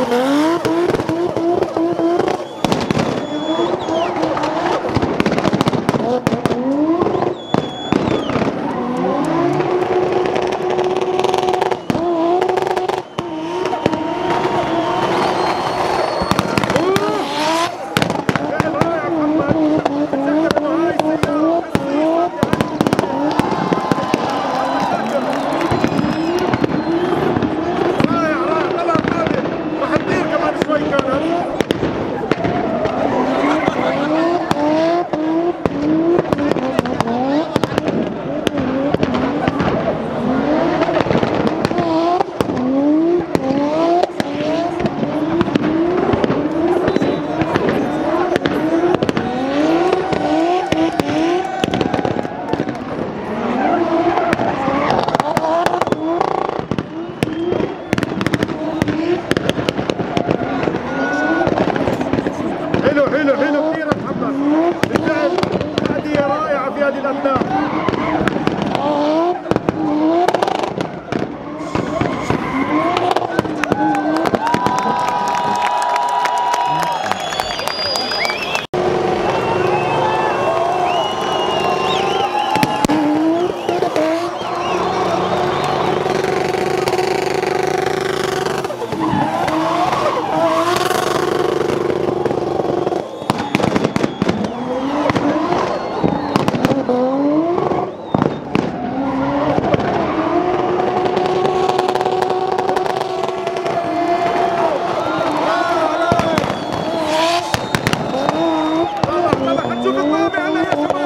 Oh, no. up. Thank you.